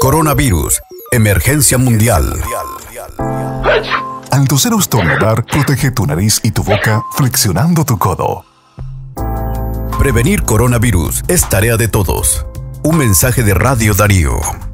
Coronavirus. Emergencia mundial. Al toser o estornudar, protege tu nariz y tu boca flexionando tu codo. Prevenir coronavirus es tarea de todos. Un mensaje de Radio Darío.